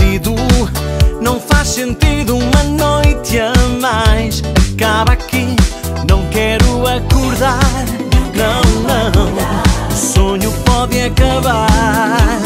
perdido. Não faz sentido uma noite a mais. Acaba aqui, não quero acordar. Não, não, o sonho pode acabar.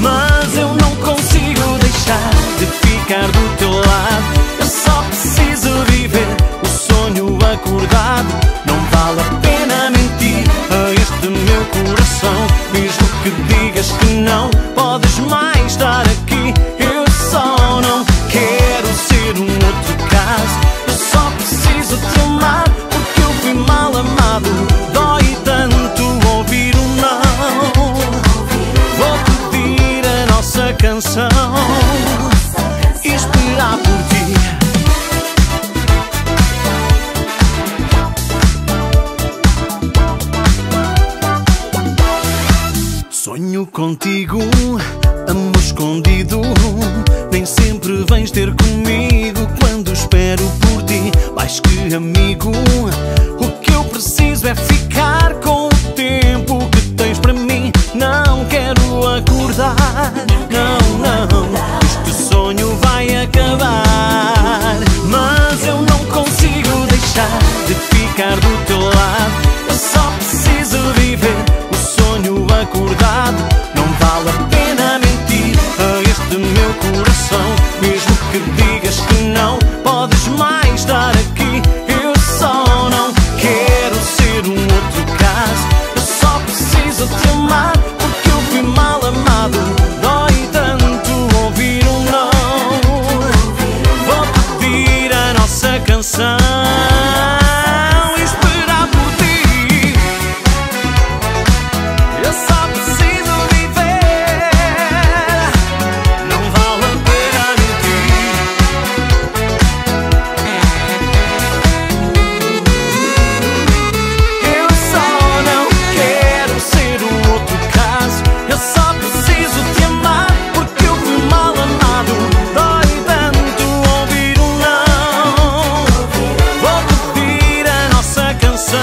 Mas eu não consigo deixar de ficar do teu lado. Eu só preciso viver o sonho acordado. Não vale a pena mentir a este meu coração. Mesmo que digas que não, podes mais estar aqui. Canção esperar por ti. Sonho contigo, amor escondido. Nem sempre vens ter comigo quando espero por ti. Mais que amigo, o que eu preciso é ficar com ficar do teu lado. Eu só preciso viver o sonho acordado. Não vale a pena mentir a este meu coração. Mesmo que digas que não podes mais estar aqui, eu só não quero ser um outro caso. Eu só preciso te amar porque eu fui mal amado. Dói tanto ouvir um não. Vou pedir a nossa canção